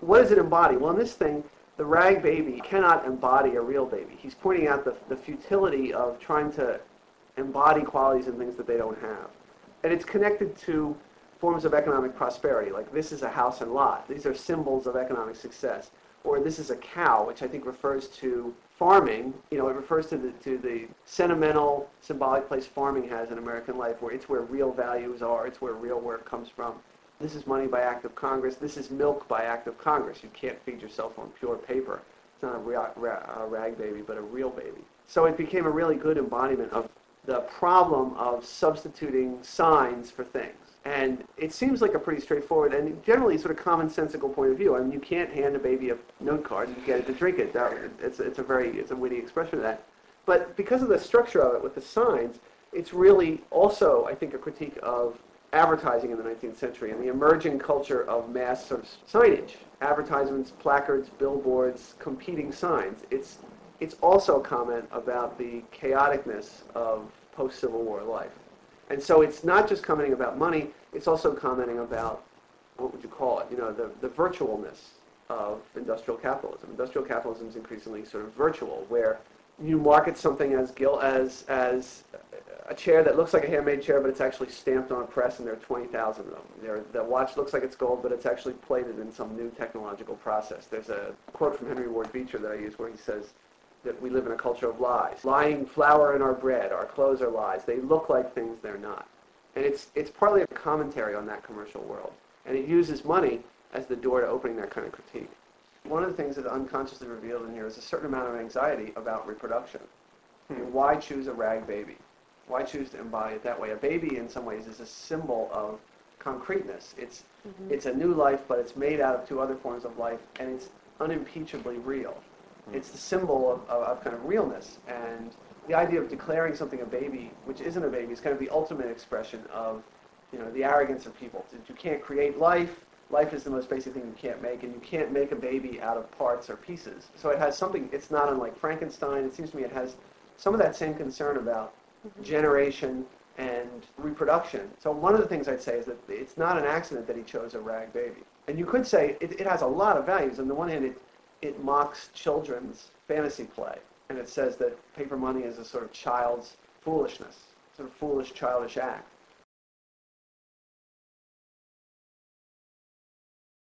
what does it embody? Well, in this thing, the rag baby cannot embody a real baby. He's pointing out the, the futility of trying to embody qualities and things that they don't have. And it's connected to forms of economic prosperity, like this is a house and lot. These are symbols of economic success. Or this is a cow, which I think refers to farming. You know, it refers to the, to the sentimental, symbolic place farming has in American life, where it's where real values are, it's where real work comes from. This is money by act of Congress. This is milk by act of Congress. You can't feed yourself on pure paper. It's not a, ra- ra- a rag baby, but a real baby. So it became a really good embodiment of the problem of substituting signs for things. And it seems like a pretty straightforward and generally sort of commonsensical point of view. I mean, you can't hand a baby a note card and get it to drink it. That, it's, it's a very it's a witty expression of that. But because of the structure of it with the signs, it's really also, I think, a critique of advertising in the 19th century and the emerging culture of mass sort of signage, advertisements, placards, billboards, competing signs. It's it's also a comment about the chaoticness of post-Civil War life. And so it's not just commenting about money, it's also commenting about, what would you call it, you know, the, the virtualness of industrial capitalism. Industrial capitalism is increasingly sort of virtual, where you market something as as as a chair that looks like a handmade chair, but it's actually stamped on a press, and there are 20,000 of them. There, the watch looks like it's gold, but it's actually plated in some new technological process. There's a quote from Henry Ward Beecher that I use where he says that we live in a culture of lies. Lying flour in our bread, our clothes are lies. They look like things they're not. And it's, it's partly a commentary on that commercial world. And it uses money as the door to opening that kind of critique. One of the things that unconsciously revealed in here is a certain amount of anxiety about reproduction. Hmm. Mean, why choose a rag baby? Why choose to embody it that way? A baby, in some ways, is a symbol of concreteness. It's, mm-hmm. it's a new life, but it's made out of two other forms of life, and it's unimpeachably real. Mm. It's the symbol of, of, of kind of realness. And the idea of declaring something a baby, which isn't a baby, is kind of the ultimate expression of, you know, the arrogance of people. You can't create life. Life is the most basic thing you can't make, and you can't make a baby out of parts or pieces. So it has something. It's not unlike Frankenstein. It seems to me it has some of that same concern about generation and reproduction. So one of the things I'd say is that it's not an accident that he chose a rag baby. And you could say it, it has a lot of values. On the one hand, it, it mocks children's fantasy play. And it says that paper money is a sort of child's foolishness, sort of foolish, childish act.